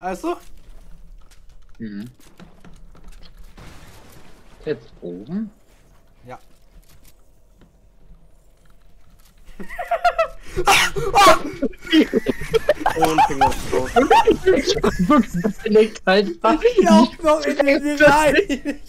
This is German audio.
Also? Mhm. Jetzt oben? Ja. Und Finger drauf. Wirklich, das liegt einfach. Ich auch noch in den rein.